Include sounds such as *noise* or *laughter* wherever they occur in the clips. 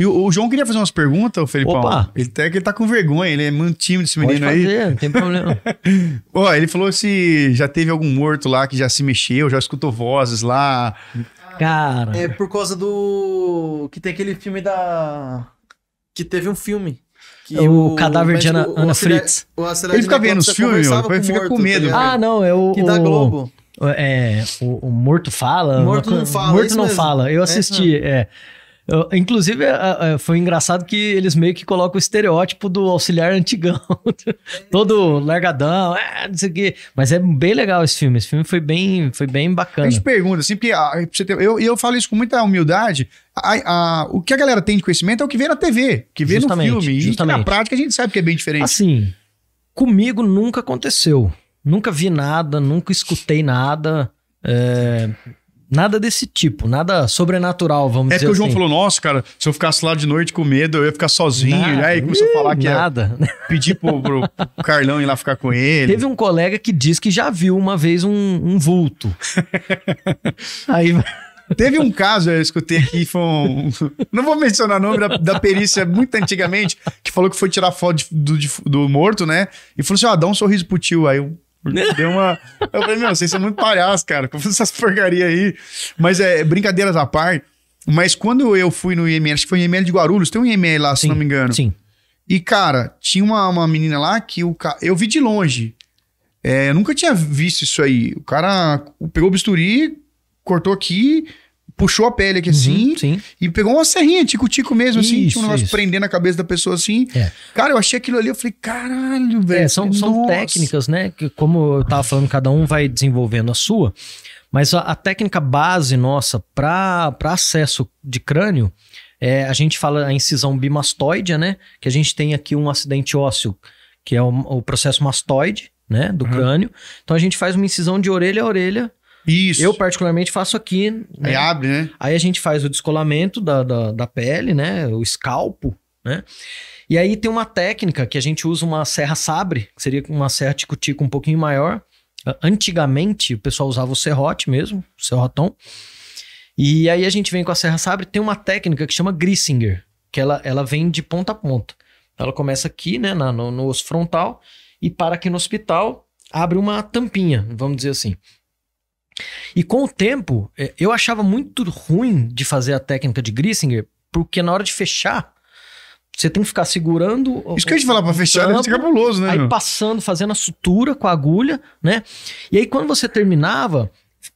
E o, o João queria fazer umas perguntas, o Felipão. Opa. Ele até que ele tá com vergonha, ele é muito tímido esse Pode menino aí. fazer, não tem problema. *laughs* Ó, ele falou se já teve algum morto lá que já se mexeu, já escutou vozes lá. Cara, É por causa do. Que tem aquele filme da. Que teve um filme. Que É o Cadáver de Ana- Ana Fritz. o Ele fica vendo os filmes, o fica com medo. tá ah, não, é o. Que da o- Globo. É, o, o Morto Fala. Morto não co- fala, Morto isso não mesmo. fala. Eu É assisti, é. Eu- inclusive, é, é, foi engraçado que eles meio que colocam o estereótipo do auxiliar antigão. *laughs* Todo largadão, é, não sei o quê. Mas é bem legal esse filme. Esse filme foi bem, foi bem A bacana. gente pergunta, assim, porque ah, pra você ter- eu, e eu falo isso com muita humildade. a- a- o que a galera tem de conhecimento é o que vê na TV, que vê Justamente, no filme. E que na justamente. prática a gente sabe que é bem diferente. Assim, comigo nunca aconteceu. Nunca vi nada, nunca escutei nada. é, nada desse tipo, nada sobrenatural, vamos é dizer porque o João assim. falou, nossa, cara, se eu ficasse lá de noite com medo, eu ia ficar sozinho. Nada. E aí começou a falar que ia Nada. *laughs* pedir pro, pro, Carlão ir lá ficar com ele. Teve um colega que diz que já viu uma vez um, um vulto. *laughs* Aí, Teve um caso, eu escutei aqui, foi um... Não vou mencionar o nome da, da perícia muito antigamente, que falou que foi tirar foto de- do, de- do morto, né? E falou assim, ó, dá um sorriso pro tio. Aí eu dei uma... Eu falei, meu, vocês são muito palhaços, cara, com essas porcaria aí. Mas é, brincadeiras à parte, mas quando eu fui no IML, acho que foi o IML de Guarulhos, tem um IML lá, se Sim, não me engano. sim. E, cara, tinha uma, uma menina lá que o ca... eu vi de longe. É, eu nunca tinha visto isso aí. O cara pegou o bisturi, cortou aqui, puxou a pele aqui assim, Uhum, sim. e pegou uma serrinha, tico-tico mesmo, assim. Isso, Tinha um negócio isso. prendendo a cabeça da pessoa assim. É. Cara, eu achei aquilo ali, eu falei, caralho, velho. É, são, são técnicas, né? Que, como eu tava falando, cada um vai desenvolvendo a sua. Mas a, a técnica base nossa para acesso de crânio, é, a gente fala a incisão bimastoide, né? Que a gente tem aqui um acidente ósseo, que é o, o processo mastoide, né? Do Uhum. crânio. Então a gente faz uma incisão de orelha a orelha. Isso. Eu, particularmente, faço aqui. Aí Né? abre, né? Aí a gente faz o descolamento da, da, da pele, né? O escalpo, né? E aí tem uma técnica que a gente usa uma serra sabre, que seria uma serra tico-tico um pouquinho maior. Antigamente, o pessoal usava o serrote mesmo, o serrotão. E aí a gente vem com a serra sabre, tem uma técnica que chama Grissinger, que ela, ela vem de ponta a ponta. Ela começa aqui, né, na- no, no osso frontal, e para aqui no hospital, abre uma tampinha, vamos dizer assim. E com o tempo, eh, eu achava muito ruim de fazer a técnica de Grissinger, porque na hora de fechar, você tem que ficar segurando. Isso que eu ia te falar, pra fechar deve ser cabuloso, né? Aí passando, fazendo a sutura com a agulha, né? E aí quando você terminava,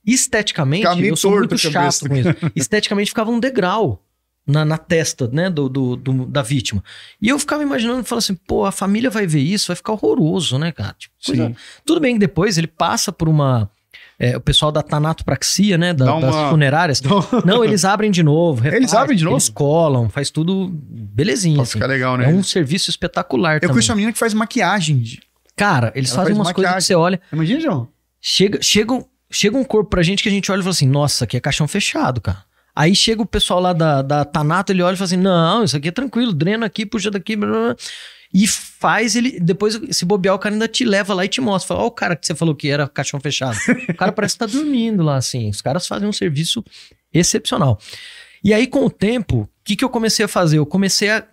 esteticamente, meio eu sou muito a chato com isso. Esteticamente ficava um degrau na, na testa, né, do, do- do- da vítima. E eu ficava imaginando, falando assim, pô, a família vai ver isso, vai ficar horroroso, né, cara? Tipo, coisa-. Tudo bem que depois ele passa por uma... é, o pessoal da tanatopraxia, né, da- uma- das funerárias. *laughs* Não, eles abrem de novo. Eles refaz, abrem de novo? Eles colam, faz tudo belezinha, Pra assim. ficar legal, né? É um serviço espetacular Eu também. conheço uma menina que faz maquiagem. de- Cara, eles Ela fazem faz umas coisas que maquiagem. você olha. Imagina, João. Chega, chega, um- chega um corpo pra gente que a gente olha e fala assim: nossa, aqui é caixão fechado, cara. Aí chega o pessoal lá da, da Tanato, ele olha e fala assim: não, isso aqui é tranquilo, drena aqui, puxa daqui, blá, blá, blá. E faz ele. Depois, se bobear, o cara ainda te leva lá e te mostra. Fala: ó, o cara que você falou que era caixão fechado. o cara parece que tá dormindo lá, assim. Os caras fazem um serviço excepcional. E aí, com o tempo, o que, que eu comecei a fazer? Eu comecei a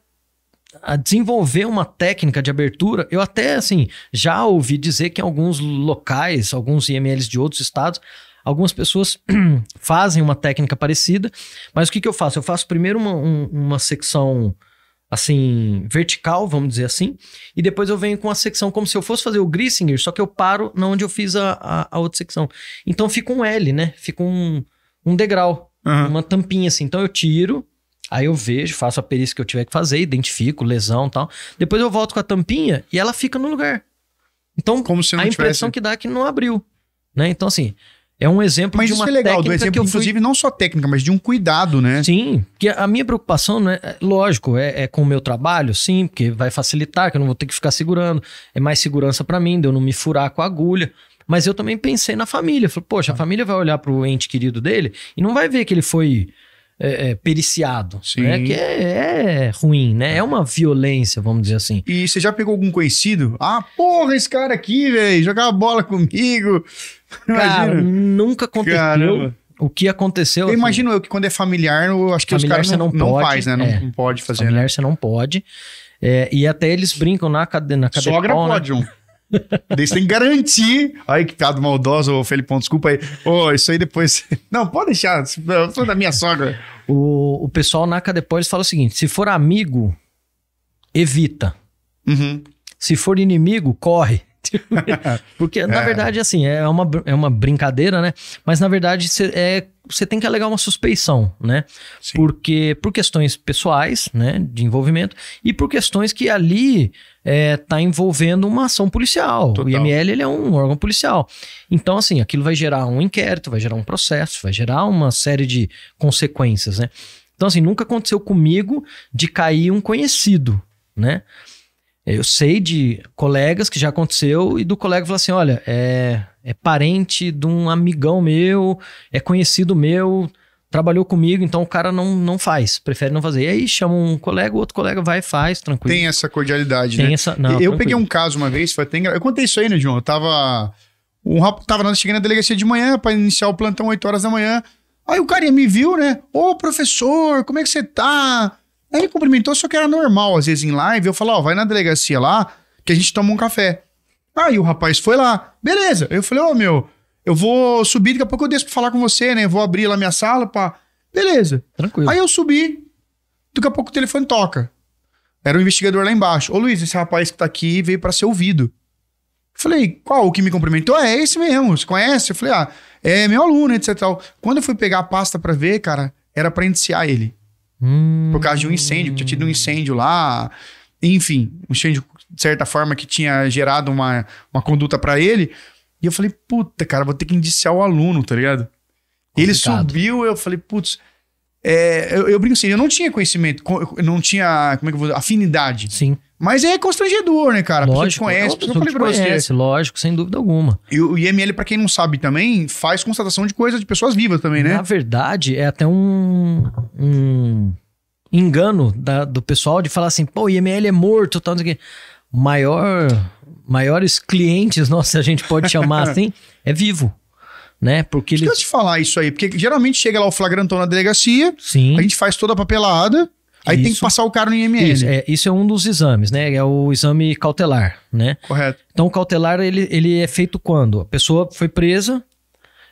a desenvolver uma técnica de abertura. Eu até, assim, já ouvi dizer que em alguns locais, alguns IMLs de outros estados, algumas pessoas *clears throat* fazem uma técnica parecida. Mas o que, que eu faço? Eu faço primeiro uma, um- uma secção, assim, vertical, vamos dizer assim, e depois eu venho com a secção como se eu fosse fazer o Grissinger, só que eu paro na onde eu fiz a, a, a outra secção. Então fica um L, né? Fica um, um degrau Aham. uma tampinha assim. Então eu tiro, aí eu vejo, faço a perícia que eu tiver que fazer, identifico lesão e tal. Depois eu volto com a tampinha e ela fica no lugar. Então Como se não a impressão tivesse. que dá é que não abriu, né? Então assim, é um exemplo Mas de isso uma é legal, do exemplo, eu fui... inclusive, não só técnica, mas de um cuidado, né? Sim, que a minha preocupação, né, é, lógico, é, é com o meu trabalho, sim, porque vai facilitar, que eu não vou ter que ficar segurando, é mais segurança pra mim, de eu não me furar com a agulha. Mas eu também pensei na família. Falei, poxa, a família vai olhar pro ente querido dele e não vai ver que ele foi é, é, periciado. Sim. Né? Que é, é ruim, né? É uma violência, vamos dizer assim. E você já pegou algum conhecido? Ah, porra, esse cara aqui, velho, jogava bola comigo. Cara, Imagina. nunca aconteceu. Caramba. o que aconteceu. Eu imagino eu que quando é familiar, eu acho que os caras você não, não não pode, faz, né? Não, é. não pode fazer, familiar né? você não pode. É, e até eles brincam na cadeia Sogra pau, né? pode, João. Daí você tem que garantir. Ai, que piada maldosa, ô Felipão, desculpa aí. Ô, isso aí depois. *laughs* Não, pode deixar. Eu sou da minha sogra. O, o pessoal na depois fala o seguinte: se for amigo, evita. Uhum. Se for inimigo, corre. *laughs* Porque, na É. verdade, assim, é uma, é uma brincadeira, né? Mas, na verdade, você é, você tem que alegar uma suspeição, né? Sim. Porque, por questões pessoais, né? De envolvimento, e por questões que ali é, tá envolvendo uma ação policial. Total. O IML, ele é um órgão policial. Então, assim, aquilo vai gerar um inquérito, vai gerar um processo, vai gerar uma série de consequências, né? Então, assim, nunca aconteceu comigo de cair um conhecido, né? Eu sei de colegas que já aconteceu e do colega falar assim: olha, é, é parente de um amigão meu, é conhecido meu, trabalhou comigo, então o cara não, não faz, prefere não fazer. E aí chama um colega, o outro colega vai e faz, tranquilo. Tem essa cordialidade, Tem né? essa. Não, eu tranquilo. peguei um caso uma vez, foi até engra... Eu contei isso aí, né, João? Eu tava. Um rapaz tava cheguei na delegacia de manhã pra iniciar o plantão 8 horas da manhã. Aí o carinha me viu, né? Ô, professor, como é que você tá? Aí ele cumprimentou, só que era normal, às vezes em live. Eu falo, ó, vai na delegacia lá que a gente toma um café. Aí o rapaz foi lá, beleza. Eu falei, ô, meu, eu vou subir, daqui a pouco eu desço pra falar com você, né? Eu vou abrir lá minha sala, pá. Beleza. Tranquilo. Aí eu subi, daqui a pouco o telefone toca. Era o investigador lá embaixo. Ô Luiz, esse rapaz que tá aqui veio pra ser ouvido. Falei, qual? O que me cumprimentou? É esse mesmo, você conhece? Eu falei, ah, é meu aluno, etc. Quando eu fui pegar a pasta pra ver, cara, era pra indiciar ele. Hum, Por causa de um incêndio, que tinha tido um incêndio lá. Enfim, um incêndio, de certa forma, que tinha gerado uma, uma conduta pra ele. E eu falei, puta, cara, vou ter que indiciar o aluno, tá ligado? Ele subiu, eu falei, putz. é, eu, eu brinco assim, eu não tinha conhecimento, co- eu não tinha, como é que eu vou dizer, afinidade. Sim, Mas é constrangedor, né, cara? A pessoa te lógico. conhece, a pessoa pessoa que você. conhece, lógico, sem dúvida alguma. E o IML, pra quem não sabe também, faz constatação de coisas de pessoas vivas também, né? Na verdade, é até um, um engano da- do pessoal de falar assim, pô, o IML é morto, tal, não sei o quê. Maior, maiores clientes, nossa, *laughs* a gente pode chamar assim, é vivo, né? Porque Deixa eu te falar isso aí, porque geralmente chega lá o flagrantão na delegacia, Sim, a gente faz toda a papelada, aí tem que Isso. passar o cara no IML. isso é, isso é um dos exames, né? É o exame cautelar, né? Correto. Então, o cautelar, ele, ele é feito quando? A pessoa foi presa,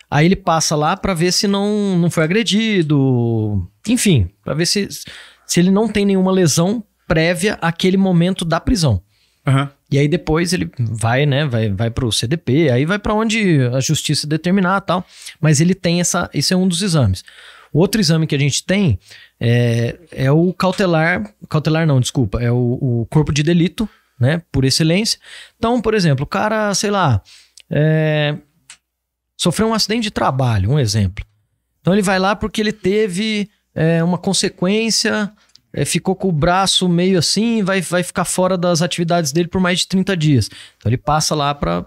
aí ele passa lá pra ver se não, não foi agredido, enfim, pra ver se, se ele não tem nenhuma lesão prévia àquele momento da prisão. Aham. E aí depois ele vai, né, vai, vai pro CDP, aí vai pra onde a justiça determinar tal. Mas ele tem essa, isso é um dos exames. O outro exame que a gente tem é, é o cautelar, cautelar não, desculpa, é o, o corpo de delito, né, por excelência. Então, por exemplo, o cara, sei lá, é, sofreu um acidente de trabalho, um exemplo. Então ele vai lá porque ele teve é, uma consequência, é, ficou com o braço meio assim, vai, vai ficar fora das atividades dele por mais de 30 dias. Então ele passa lá pra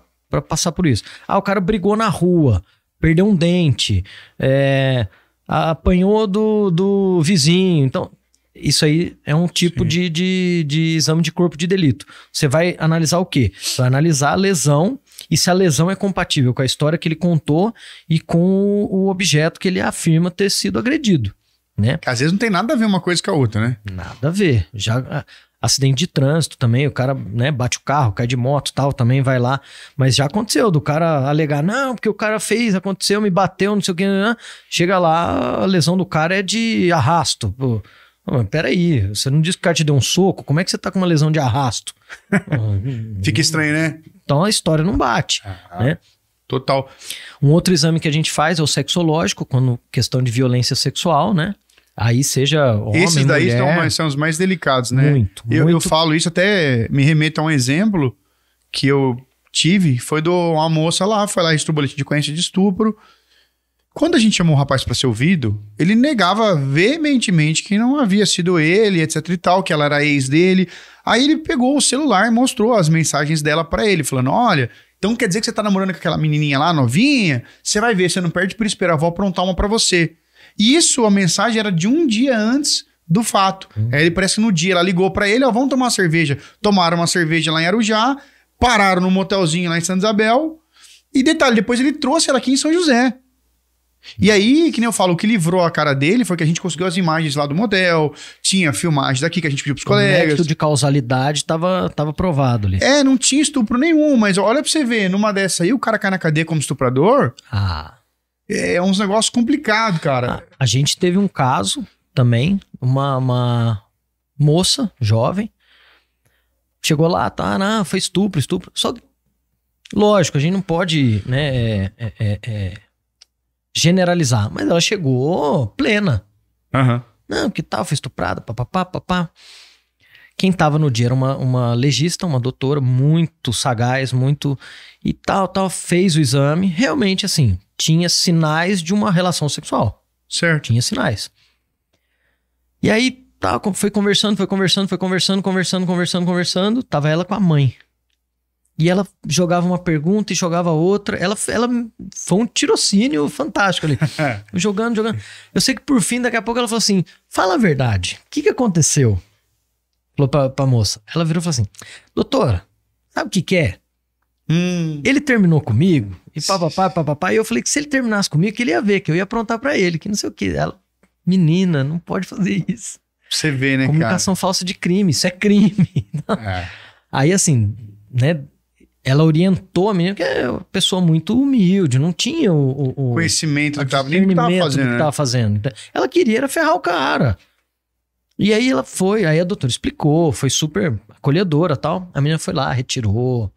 passar por isso. Ah, o cara brigou na rua, perdeu um dente, é, apanhou do, do vizinho. Então, isso aí é um tipo de, de, de exame de corpo de delito. Você vai analisar o quê? Você vai analisar a lesão e se a lesão é compatível com a história que ele contou e com o objeto que ele afirma ter sido agredido, né? Às vezes não tem nada a ver uma coisa com a outra, né? Nada a ver. Já acidente de trânsito também, o cara, né, bate o carro, cai de moto, e tal, também vai lá, mas já aconteceu do cara alegar, não, porque o cara fez, aconteceu, me bateu, não sei o que, né? chega lá, a lesão do cara é de arrasto. Pô, mas peraí, você não disse que o cara te deu um soco, como é que você tá com uma lesão de arrasto? *laughs* Fica estranho, né? então a história não bate, né? Total. Um outro exame que a gente faz é o sexológico, quando questão de violência sexual, né? Aí seja homem, Esses daí mulher, são, são os mais delicados, né? muito, Eu, eu muito falo isso, até me remeto a um exemplo que eu tive, foi de uma moça lá, foi lá registrar o boletim de ocorrência de estupro. Quando a gente chamou o rapaz para ser ouvido, ele negava veementemente que não havia sido ele, etc e tal, que ela era ex dele. Aí ele pegou o celular e mostrou as mensagens dela para ele, falando: "Olha, então quer dizer que você tá namorando com aquela menininha lá, novinha? Você vai ver, você não perde por esperar, eu vou aprontar uma para você". E isso, a mensagem era de um dia antes do fato. Aí ele parece que no dia ela ligou pra ele, ó, vamos tomar uma cerveja. Tomaram uma cerveja lá em Arujá, pararam num motelzinho lá em Santa Isabel. E detalhe, depois ele trouxe ela aqui em São José. E aí, que nem eu falo, o que livrou a cara dele foi que a gente conseguiu as imagens lá do motel, tinha filmagem daqui que a gente pediu pros O colegas. método de causalidade tava, tava provado ali. É, não tinha estupro nenhum, mas olha pra você ver, numa dessa aí, o cara cai na cadeia como estuprador, Ah, é uns negócios complicados, cara. a, a gente teve um caso também, uma, uma moça jovem, chegou lá, tá, não, foi estupro, estupro. Só que, lógico, a gente não pode, né, é, é, é, é, generalizar, mas ela chegou plena. Aham. Não, que tal, foi estuprada, papapá, papá. Quem tava no dia era uma, uma legista, uma doutora muito sagaz, muito. E tal, tal, fez o exame. Realmente, assim, tinha sinais de uma relação sexual. Certo. Tinha sinais. E aí, tá, foi conversando, foi conversando, foi conversando, conversando, conversando, conversando. Tava ela com a mãe. E ela jogava uma pergunta e jogava outra. Ela, ela foi um tirocínio fantástico ali. *laughs* Jogando, jogando. Eu sei que por fim, daqui a pouco ela falou assim: fala a verdade. O que, que aconteceu? Falou pra, pra moça. Ela virou e falou assim: Doutora, sabe o que, que é? Hum, Ele terminou comigo, e papapá, papapá. E eu falei que se ele terminasse comigo, que ele ia ver, que eu ia aprontar pra ele, que não sei o que. Ela, menina, não pode fazer isso. você vê, né, Comunicação falsa de crime, isso é crime. cara? *laughs* É. Aí, assim, né? Ela orientou a menina, que é uma pessoa muito humilde, não tinha o, o- o- Conhecimento do que tava, nem que tava fazendo, que né? tava fazendo. Ela queria era ferrar o cara. E aí ela foi, aí a doutora explicou, foi super acolhedora tal. A menina foi lá, retirou.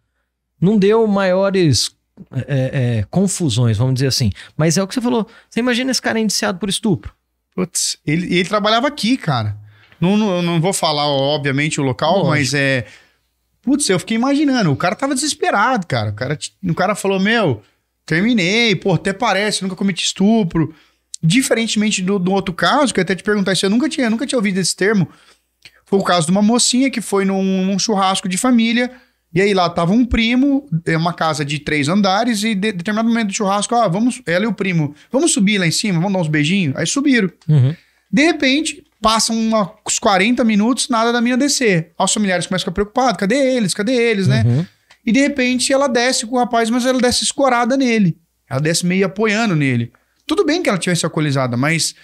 Não deu maiores é, é, confusões, vamos dizer assim. Mas é o que você falou. Você imagina esse cara indiciado por estupro. Putz, ele, ele trabalhava aqui, cara. Não, não, não vou falar, obviamente, o local, mas é. Putz, eu fiquei imaginando. O cara tava desesperado, cara. O cara, o cara falou: Meu, terminei, pô, até parece, nunca cometi estupro. Diferentemente do, do outro caso, que eu até te perguntar isso, eu nunca tinha, nunca tinha ouvido esse termo. Foi o caso de uma mocinha que foi num, num churrasco de família. E aí lá tava um primo, é uma casa de três andares, e de determinado momento do churrasco, ah, vamos, ela e o primo, vamos subir lá em cima, vamos dar uns beijinhos. Aí subiram. De repente, passam uma- uns 40 minutos, nada da mina descer. Os familiares começam a ficar preocupados. Cadê eles? Cadê eles, né? Uhum. E de repente ela desce com o rapaz, mas ela desce escorada nele. Ela desce meio apoiando nele. Tudo bem que ela tivesse alcoolizada, mas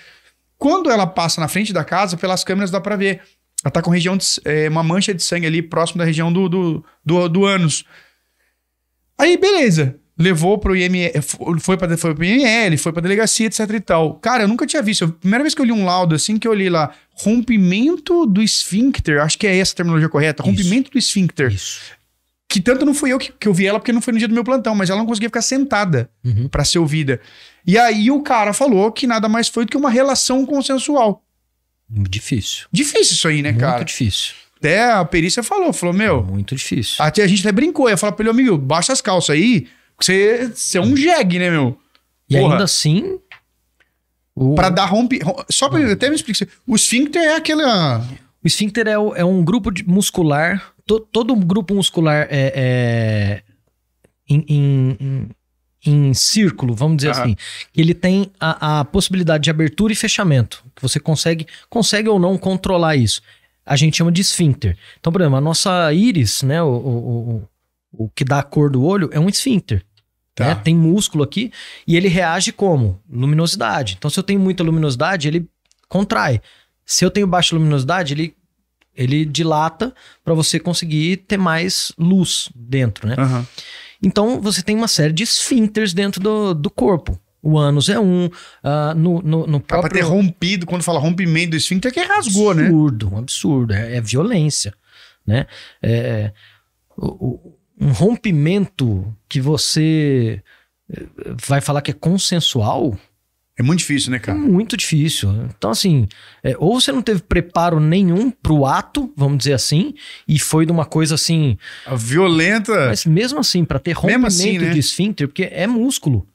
quando ela passa na frente da casa, pelas câmeras dá pra ver. Ela tá com região de, é, uma mancha de sangue ali próximo da região do, do, do, do ânus. Aí, beleza. Levou pro IML, foi pra, foi pro IML, foi pra delegacia, etc e tal. Cara, eu nunca tinha visto. A primeira vez que eu li um laudo assim, que eu li lá, rompimento do esfíncter, acho que é essa a terminologia correta, Isso. rompimento do esfíncter. Isso. Que tanto não fui eu que, que eu vi ela, porque não foi no dia do meu plantão, mas ela não conseguia ficar sentada Uhum. pra ser ouvida. E aí o cara falou que nada mais foi do que uma relação consensual. Difícil. Difícil isso aí, né, Muito cara? difícil. Até a perícia falou, falou, meu, Muito difícil. até a gente até brincou, ia falar pra ele, amigo, baixa as calças aí, você, você é um jegue, né, meu? e porra. ainda assim. O, Pra dar rompe... rom- Só pra até me explicar. O esfíncter é aquela... o esfíncter é, é um grupo muscular. To- todo grupo muscular é, é em, em- em- em círculo, vamos dizer assim. Ele tem a, a possibilidade de abertura e fechamento. Que você consegue, consegue ou não controlar isso. A gente chama de esfíncter. Então, por exemplo, a nossa íris, né? O, o, o, o que dá a cor do olho é um esfíncter. Tá. né? Tem músculo aqui e ele reage como? Luminosidade. Então, se eu tenho muita luminosidade, ele contrai. Se eu tenho baixa luminosidade, ele, ele dilata para você conseguir ter mais luz dentro, né? Aham. Então, você tem uma série de esfíncteres dentro do, do corpo. O ânus é um, ah, no, no, no Dá pra próprio... ter rompido, quando fala rompimento do esfíncter, é que rasgou, né? absurdo, um absurdo, é, é violência, né? É, o- o- um rompimento que você eh, vai falar que é consensual É muito difícil, né, é cara? muito difícil. Então, assim, é, ou você não teve preparo nenhum pro ato, vamos dizer assim, e foi de uma coisa assim, violenta... mas mesmo assim, para ter Mesmo rompimento assim, né? de esfíncter, porque é músculo.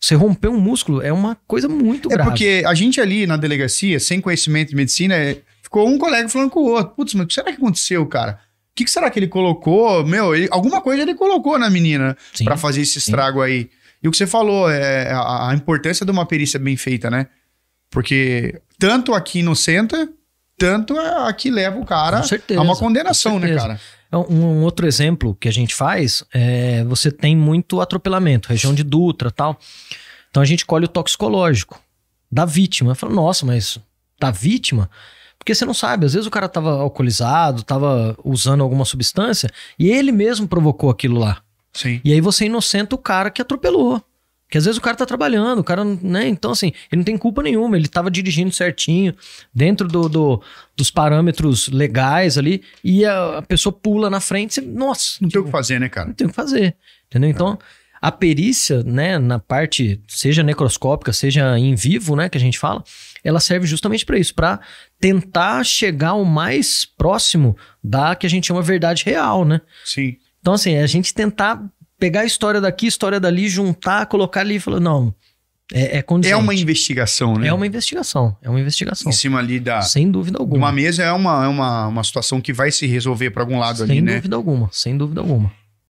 Você romper um músculo é uma coisa muito É grave. porque a gente ali na delegacia, sem conhecimento de medicina, é, ficou um colega falando com o outro. Putz, mas o que será que aconteceu, cara? O que, que será que ele colocou? Meu, ele- alguma coisa ele colocou na menina Sim. pra fazer esse estrago aí. E o que você falou, é a, a importância de uma perícia bem feita, né? Porque tanto aqui inocenta, tanto aqui leva o cara certeza, a uma condenação, né, cara? É Um, um outro exemplo que a gente faz é você tem muito atropelamento, região de Dutra tal. Então a gente colhe o toxicológico da vítima. Eu falo, nossa, mas da vítima? Porque você não sabe, às vezes o cara tava alcoolizado, tava usando alguma substância e ele mesmo provocou aquilo lá. Sim. E aí você inocenta o cara que atropelou. Porque às vezes o cara tá trabalhando, o cara, né? Então, assim, ele não tem culpa nenhuma, ele tava dirigindo certinho, dentro do, do- dos parâmetros legais ali, e a, a pessoa pula na frente, você, nossa, Não tem o que tipo, fazer, né, cara? não tem o que fazer. Entendeu? Então, a perícia, né, na parte, seja necroscópica, seja em vivo, né, que a gente fala, ela serve justamente para isso, para tentar chegar o mais próximo da que a gente chama verdade real, né? Sim. Então, assim, é a gente tentar pegar a história daqui, história dali, juntar, colocar ali e falar, não, é, é condizente. É uma investigação, né? É uma investigação, é uma investigação. Em cima ali da. Sem dúvida alguma. Uma mesa é uma, é uma, uma situação que vai se resolver para algum lado sem ali, né? dúvida alguma, sem dúvida alguma.